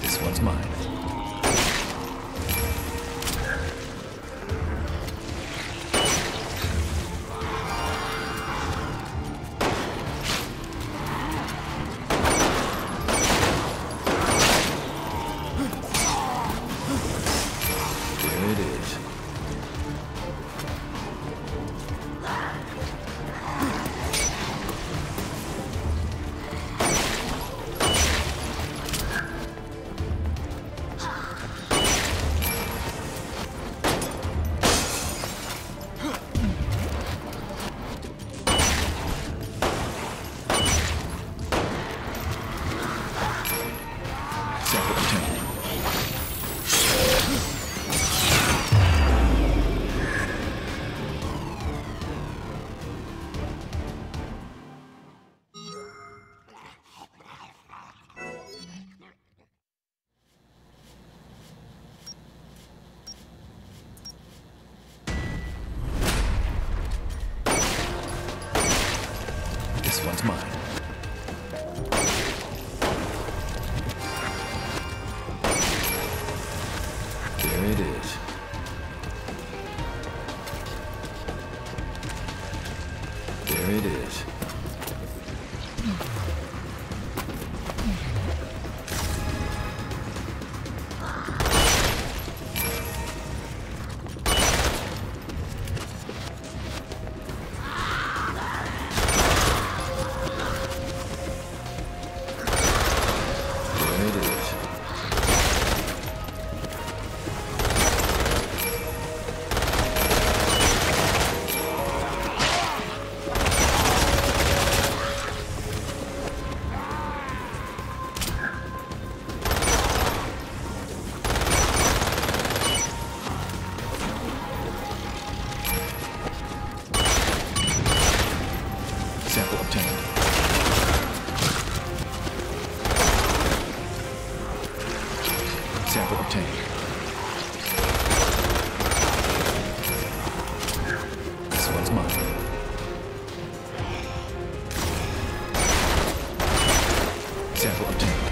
This one's mine. It is. Sample obtained. This one's mine. Sample obtained.